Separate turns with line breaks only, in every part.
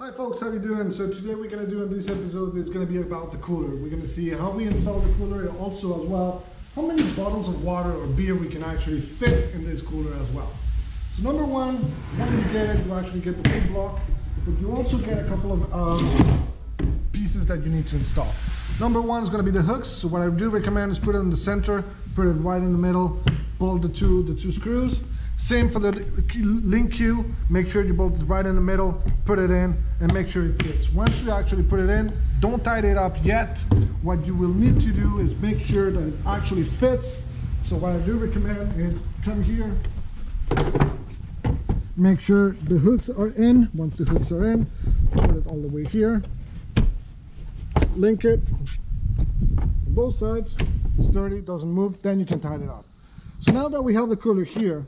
Hi folks, how you doing? So today we're going to do in this episode is going to be about the cooler. We're going to see how we install the cooler and also as well how many bottles of water or beer we can actually fit in this cooler as well. So number one, when you get it, you actually get the full block, but you also get a couple of um, pieces that you need to install. Number one is going to be the hooks. So what I do recommend is put it in the center, put it right in the middle, bolt the two the two screws. Same for the LinQ. Make sure you bolt it right in the middle, put it in, and make sure it fits. Once you actually put it in, don't tighten it up yet. What you will need to do is make sure that it actually fits. So what I do recommend is come here, make sure the hooks are in. Once the hooks are in, put it all the way here. Link it both sides, sturdy, doesn't move, then you can tighten it up. So now that we have the cooler here,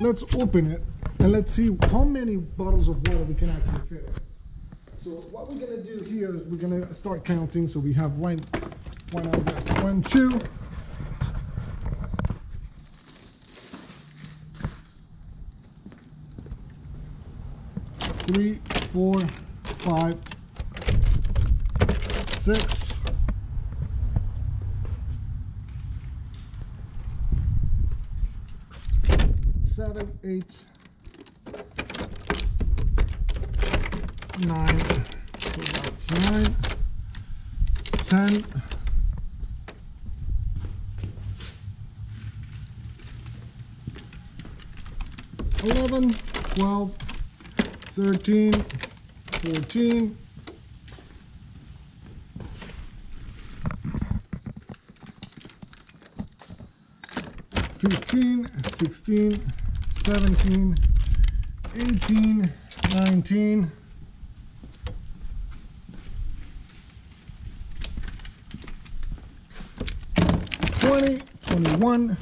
let's open it and let's see how many bottles of water we can actually fit. So what we're gonna do here is we're gonna start counting. So we have one, one, one, two, three, four, five, six, seven, eight, nine, so that's nine, ten, eleven, twelve, thirteen, fourteen, fifteen, sixteen. 17, 18, 19, 20, 21,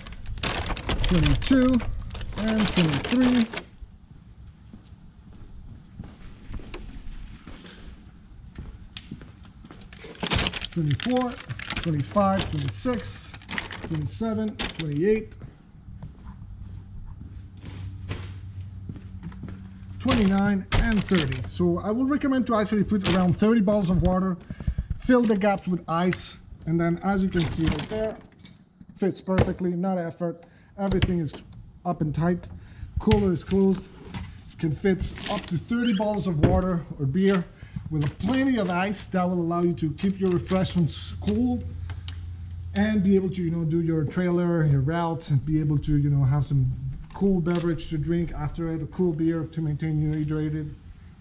22, and 23. 24, 25, 26, 27, 28, 29 and 30 so I would recommend to actually put around 30 bottles of water fill the gaps with ice and then as you can see right there fits perfectly not effort. Everything is up and tight. Cooler is closed. Can fit up to 30 bottles of water or beer with plenty of ice. That will allow you to keep your refreshments cool and be able to you know do your trailer your routes and be able to you know have some cool beverage to drink after it, a cool beer to maintain you hydrated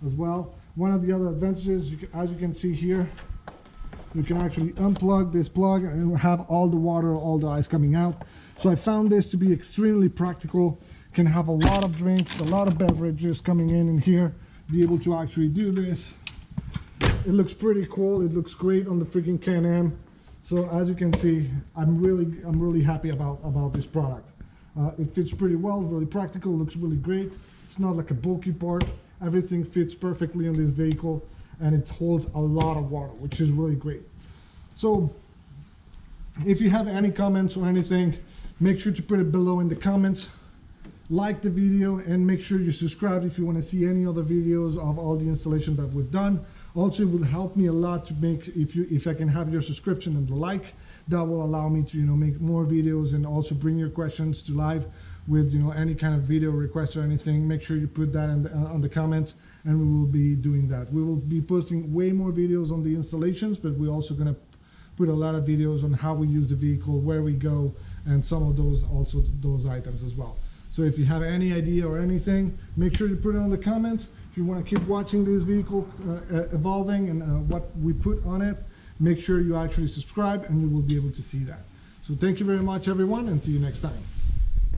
as well. One of the other advantages, you can, as you can see here, you can actually unplug this plug and have all the water, all the ice coming out. So I found this to be extremely practical. Can have a lot of drinks, a lot of beverages coming in in here. Be able to actually do this. It looks pretty cool. It looks great on the freaking Can-Am. So as you can see, I'm really, I'm really happy about about this product. Uh, it fits pretty well, really practical, looks really great. It's not like a bulky part. Everything fits perfectly on this vehicle and it holds a lot of water, which is really great. So if you have any comments or anything, make sure to put it below in the comments. Like the video and make sure you subscribe if you want to see any other videos of all the installation that we've done. Also, it will help me a lot to make if you if I can have your subscription and the like that will allow me to you know make more videos and also bring your questions to live with you know any kind of video requests or anything. Make sure you put that in the, uh, on the comments and we will be doing that. We will be posting way more videos on the installations but we're also going to put a lot of videos on how we use the vehicle where we go and some of those also those items as well. So if you have any idea or anything make sure you put it on the comments. If you want to keep watching this vehicle uh, evolving and uh, what we put on it make sure you actually subscribe and you will be able to see that. So thank you very much everyone and see you next time.